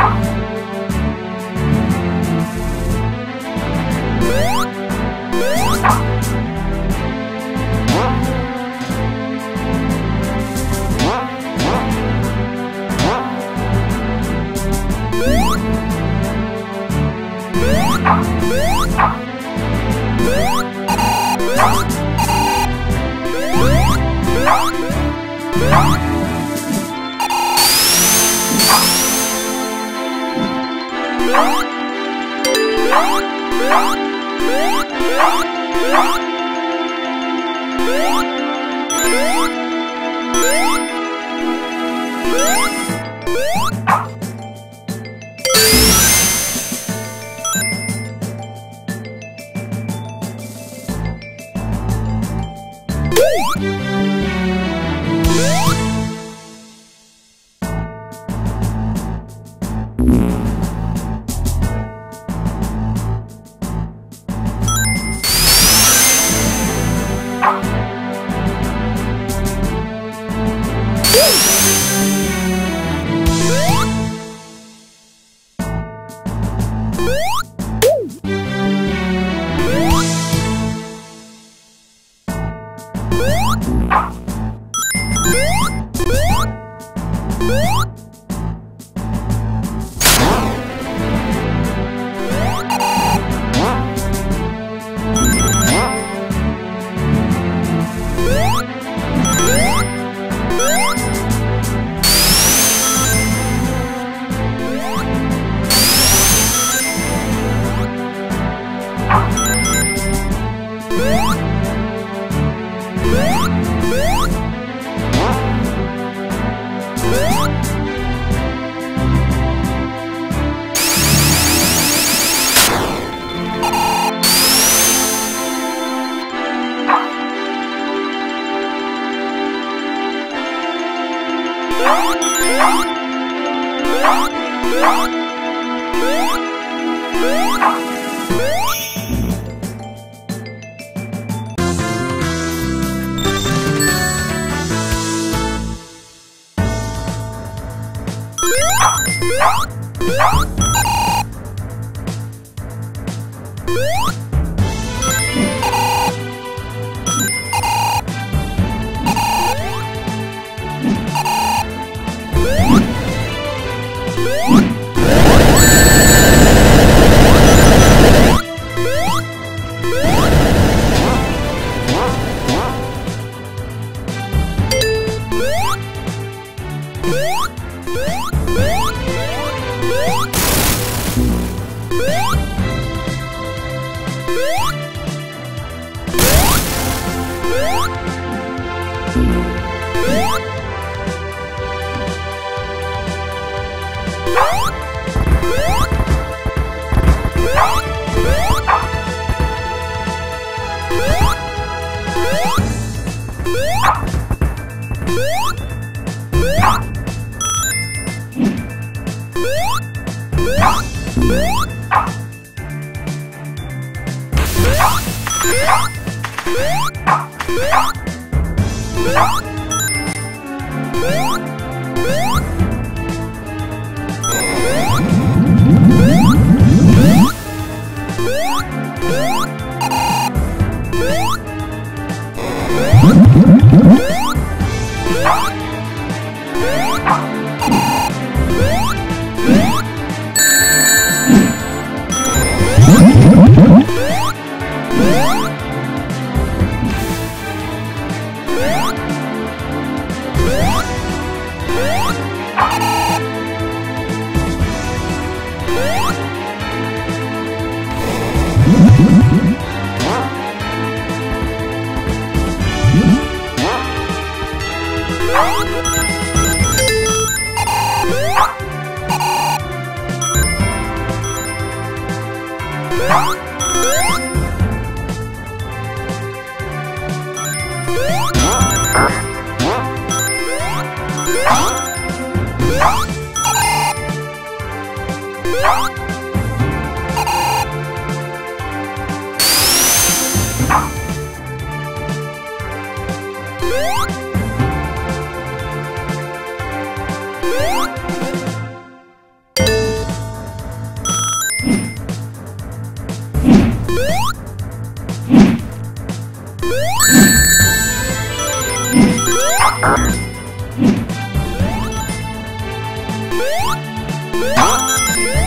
Música Woo! Música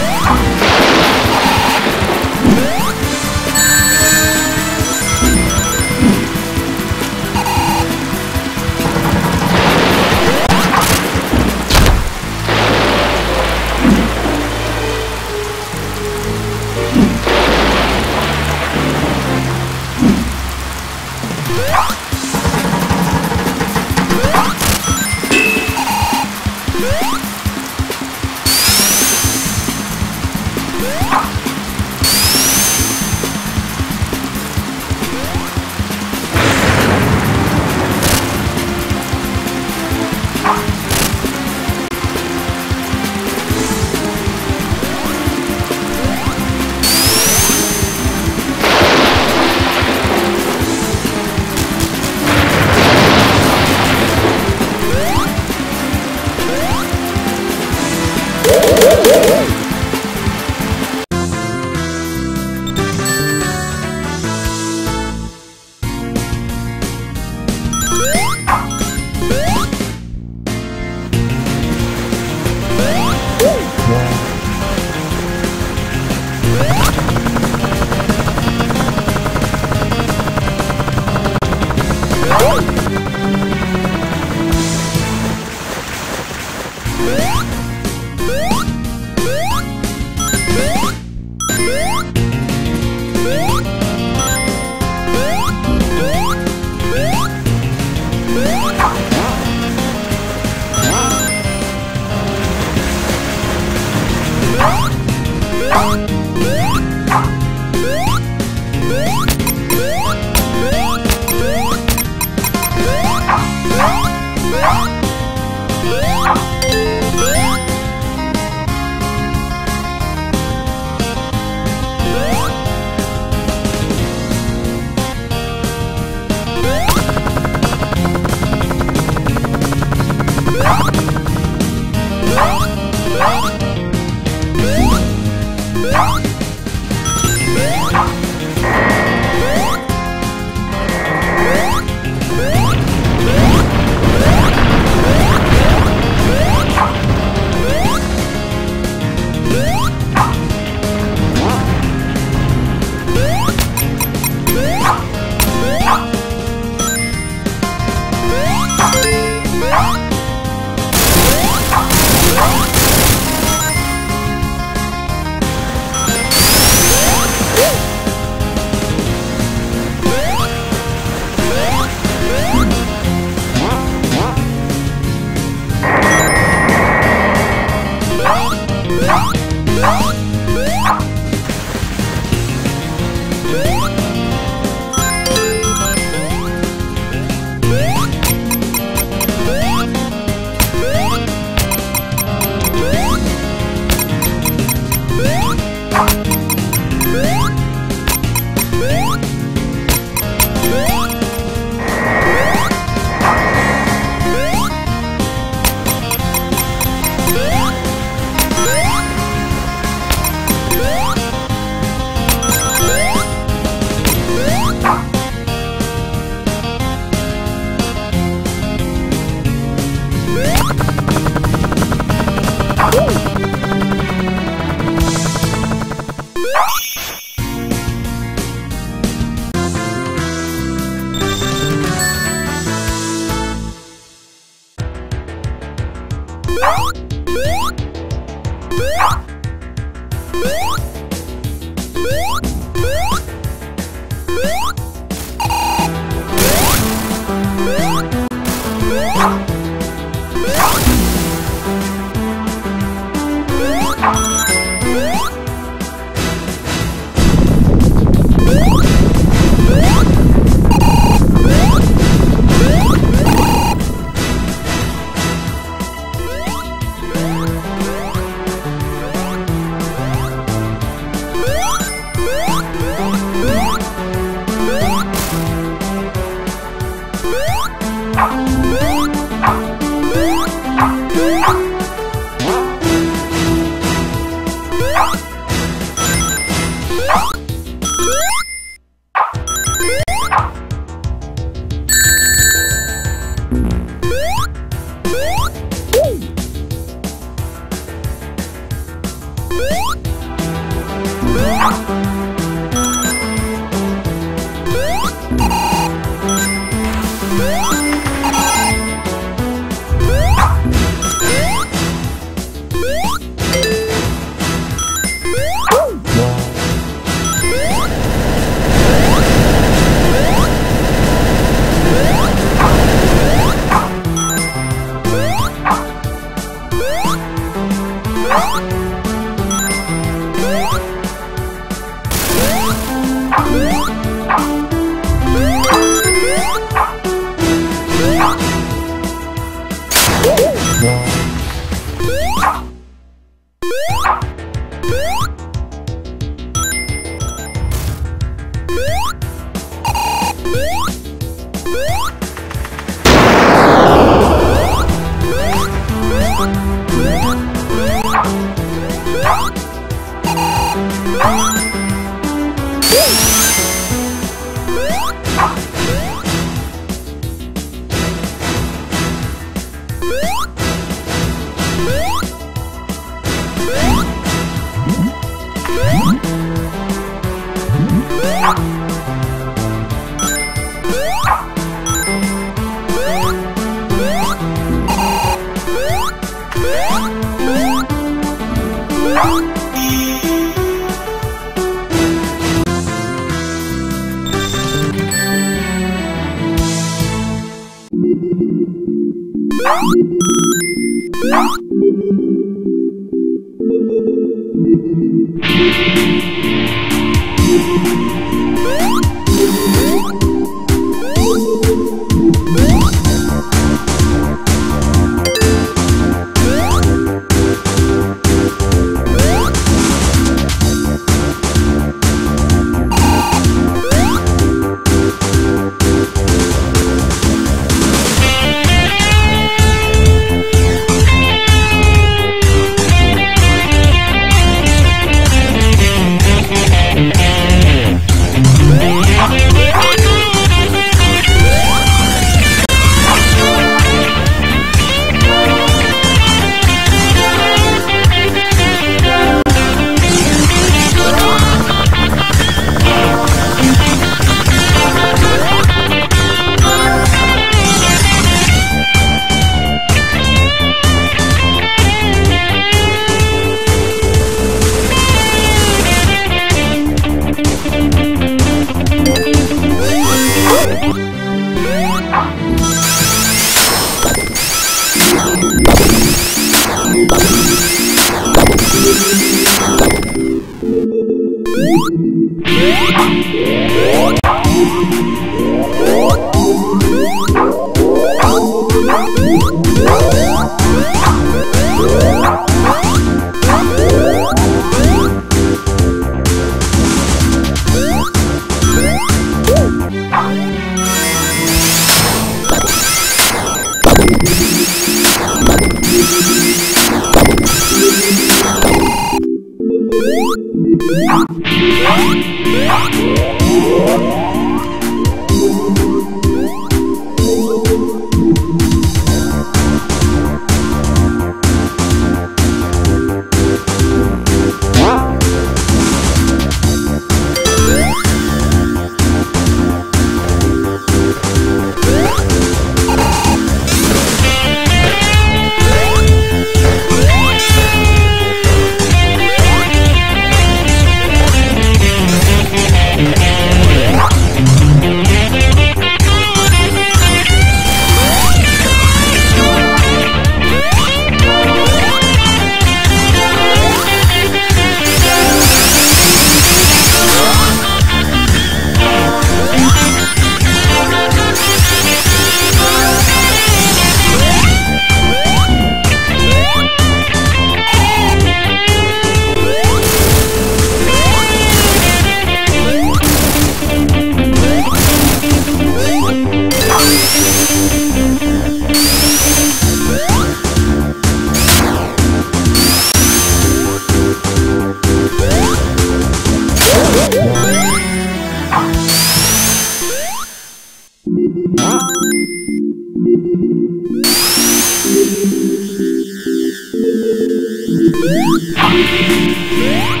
Thank you.